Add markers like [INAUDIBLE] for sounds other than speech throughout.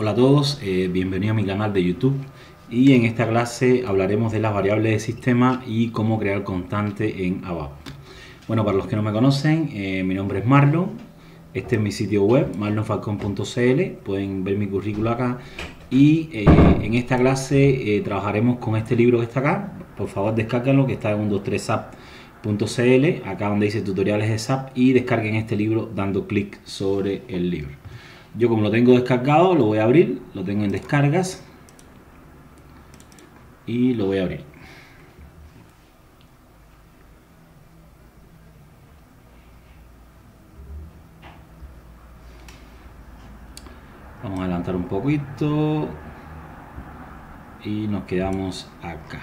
Hola a todos, eh, bienvenido a mi canal de YouTube. Y en esta clase hablaremos de las variables de sistema y cómo crear constante en ABAP. Bueno, para los que no me conocen, eh, mi nombre es Marlon, este es mi sitio web, marlonfalcon.cl, pueden ver mi currículo acá. Y eh, en esta clase trabajaremos con este libro que está acá, por favor descárganlo que está en 123app.cl, acá donde dice tutoriales de SAP y descarguen este libro dando clic sobre el libro. Yo como lo tengo descargado, lo voy a abrir, lo tengo en descargas y lo voy a abrir. Vamos a adelantar un poquito y nos quedamos acá.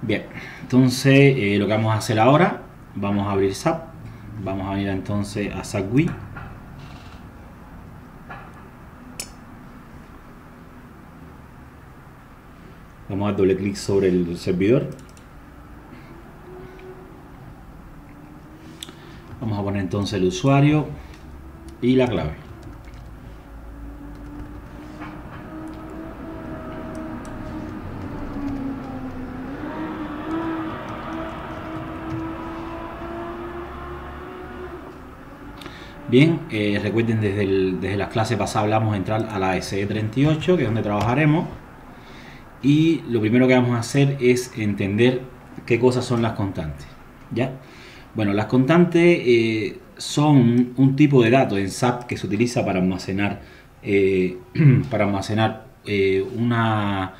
Bien, entonces eh, lo que vamos a hacer ahora, vamos a abrir SAP, vamos a venir entonces a SAP Vamos a dar doble clic sobre el servidor. Vamos a poner entonces el usuario y la clave. Bien, eh, recuerden desde, desde las clases pasadas hablamos de entrar a la SE38, que es donde trabajaremos y lo primero que vamos a hacer es entender qué cosas son las constantes. ¿ya? Bueno, las constantes eh, son un tipo de dato en SAP que se utiliza para almacenar, eh, [CLEARS THROAT] para almacenar eh, una,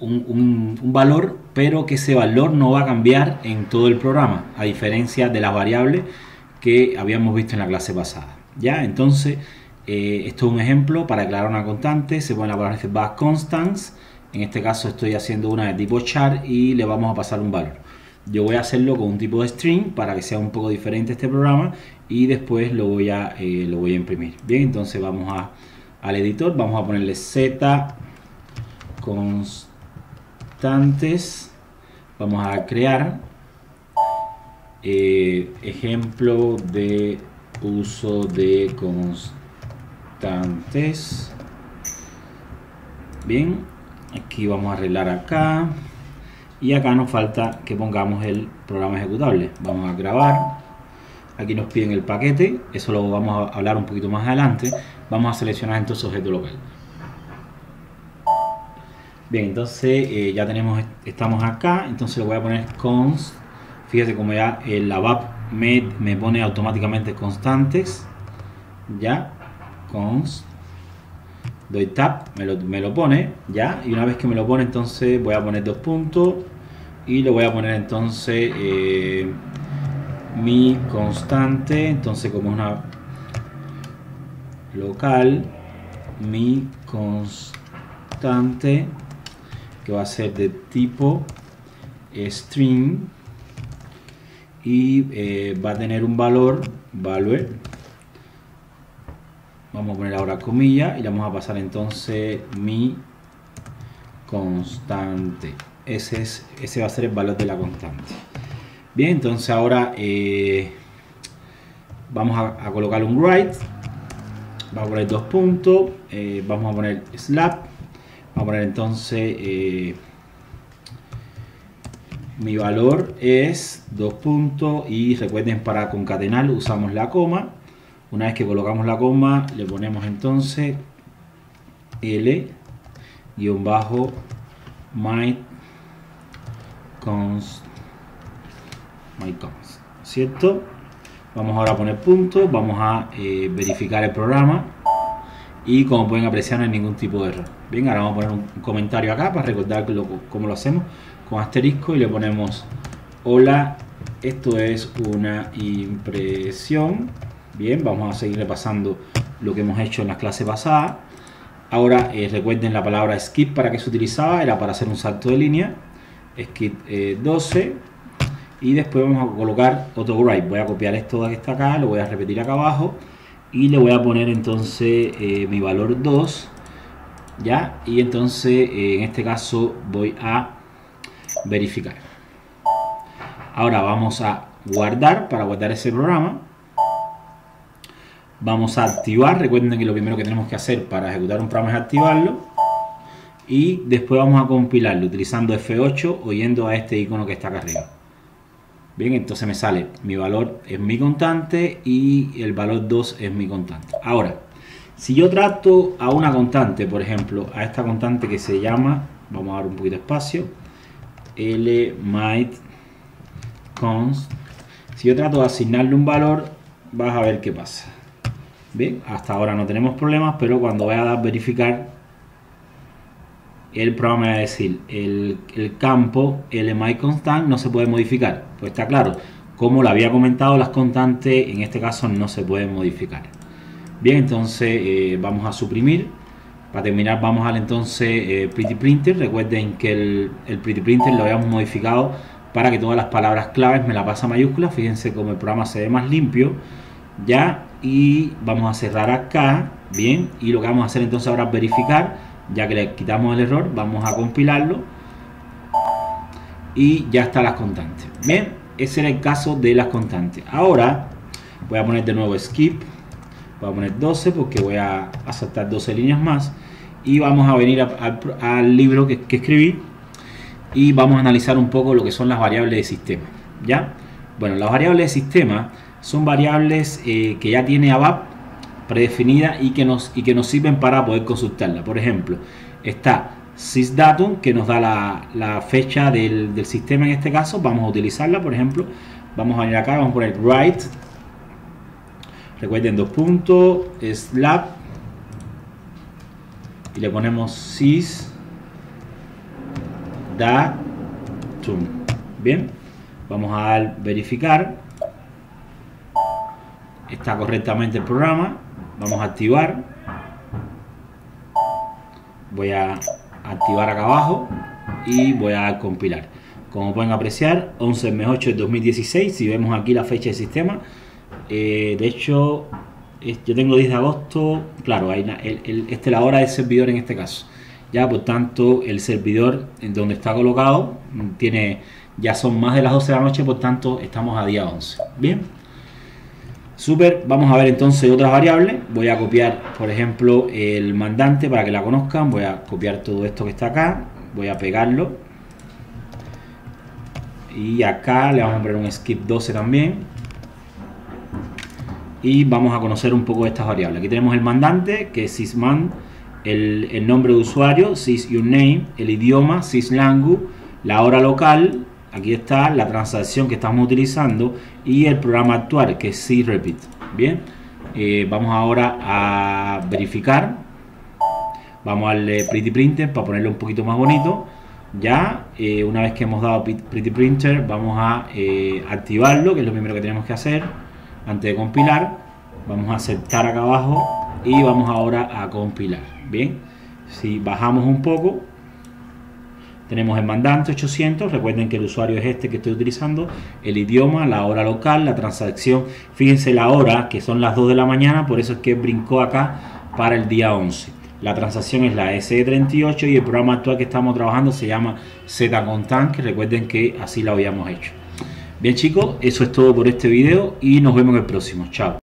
un, valor, pero que ese valor no va a cambiar en todo el programa, a diferencia de las variables que habíamos visto en la clase pasada. ¿ya? Entonces, esto es un ejemplo para aclarar una constante, se pone la palabra back constants, en este caso estoy haciendo una de tipo char y le vamos a pasar un valor. Yo voy a hacerlo con un tipo de string para que sea un poco diferente este programa y después lo voy a, eh, lo voy a imprimir. Bien, entonces vamos a, al editor, vamos a ponerle z constantes, vamos a crear eh, ejemplo de uso de constantes. Bien, aquí vamos a arreglar acá. Y acá nos falta que pongamos el programa ejecutable. Vamos a grabar. Aquí nos piden el paquete. Eso lo vamos a hablar un poquito más adelante. Vamos a seleccionar entonces objeto local. Bien entonces eh, ya tenemos estamos acá. Entonces le voy a poner const. Fíjate como ya el ABAP me, me pone automáticamente constantes. Ya const doy tap, me lo, me lo, pone, ya, y una vez que me lo pone, entonces voy a poner dos puntos y le voy a poner entonces eh, mi constante, entonces como una local, mi constante que va a ser de tipo string y eh, va a tener un valor, value vamos a poner ahora comilla y le vamos a pasar entonces mi constante. Ese, es, ese va a ser el valor de la constante. Bien entonces ahora eh, vamos a, colocar un write vamos a poner dos puntos. Eh, vamos a poner slap. Vamos a poner entonces eh, mi valor es dos puntos. Y recuerden para concatenar usamos la coma una vez que colocamos la coma, le ponemos entonces L guion bajo my const my const cierto vamos ahora a poner punto vamos a eh, verificar el programa y como pueden apreciar no hay ningún tipo de error. Bien ahora vamos a poner un, comentario acá para recordar cómo lo hacemos con asterisco y le ponemos hola esto es una impresión Bien, vamos a seguir repasando lo que hemos hecho en las clases pasadas. Ahora eh, recuerden la palabra skip para que se utilizaba, era para hacer un salto de línea. Skip 12 eh, y después vamos a colocar otro write. Voy a copiar esto que está acá, lo voy a repetir acá abajo y le voy a poner entonces eh, mi valor 2 ya y entonces en este caso voy a verificar. Ahora vamos a guardar para guardar ese programa Vamos a activar, recuerden que lo primero que tenemos que hacer para ejecutar un programa es activarlo. Y después vamos a compilarlo utilizando F8 o yendo a este icono que está acá arriba. Bien, entonces me sale mi valor es mi constante y el valor 2 es mi constante. Ahora, si yo trato a una constante, por ejemplo, a esta constante que se llama, vamos a dar un poquito de espacio, L might const, si yo trato de asignarle un valor, vas a ver qué pasa. Bien, hasta ahora no tenemos problemas, pero cuando voy a dar verificar, el programa va a decir, el, el campo constant no se puede modificar. Pues está claro, como lo había comentado, las constantes en este caso no se pueden modificar. Bien, entonces eh, vamos a suprimir. Para terminar vamos al entonces eh, Pretty Printer. Recuerden que el, Pretty Printer lo habíamos modificado para que todas las palabras claves me la pasa mayúscula. Fíjense cómo el programa se ve más limpio. Ya, y vamos a cerrar acá. Bien, y lo que vamos a hacer entonces ahora es verificar. Ya que le quitamos el error, vamos a compilarlo. Y ya está las constantes. Bien, ese era el caso de las constantes. Ahora voy a poner de nuevo skip. Voy a poner 12 porque voy a, saltar 12 líneas más. Y vamos a venir al libro que, que escribí y vamos a analizar un poco lo que son las variables de sistema. ¿ya? Bueno, las variables de sistema son variables eh, que ya tiene ABAP predefinida y que, nos, y que nos sirven para poder consultarla. Por ejemplo, está sysdatum que nos da la, fecha del, del, sistema en este caso. Vamos a utilizarla, por ejemplo. Vamos a venir acá, vamos a poner write. Recuerden dos puntos, slab. Y le ponemos sys datum. Bien, vamos a dar verificar. Está correctamente el programa. Vamos a activar. Voy a activar acá abajo y voy a compilar. Como pueden apreciar, 11 mes 8 de 2016. Si vemos aquí la fecha del sistema, eh, de hecho, yo tengo 10 de agosto. Claro, hay el, este es la hora del servidor en este caso ya por tanto el servidor en donde está colocado tiene ya son más de las 12 de la noche por tanto estamos a día 11 bien super vamos a ver entonces otras variables. Voy a copiar por ejemplo el mandante para que la conozcan. Voy a copiar todo esto que está acá. Voy a pegarlo. Y acá le vamos a poner un skip 12 también. Y vamos a conocer un poco estas variables. Aquí tenemos el mandante que es sysman el, nombre de usuario, sysUname, el idioma, syslanguage, la hora local, aquí está la transacción que estamos utilizando y el programa actual que es sysrepeat. Bien, eh, vamos ahora a verificar. Vamos al Pretty Printer para ponerlo un poquito más bonito. Ya, eh, una vez que hemos dado Pretty Printer, vamos a eh, activarlo, que es lo primero que tenemos que hacer antes de compilar. Vamos a aceptar acá abajo y vamos ahora a compilar. Bien, si bajamos un poco, tenemos el mandante 800, recuerden que el usuario es este que estoy utilizando, el idioma, la hora local, la transacción, fíjense la hora que son las 2 de la mañana, por eso es que brincó acá para el día 11. La transacción es la SE38 y el programa actual que estamos trabajando se llama ZContant, que recuerden que así lo habíamos hecho. Bien chicos, eso es todo por este video y nos vemos en el próximo. Chao.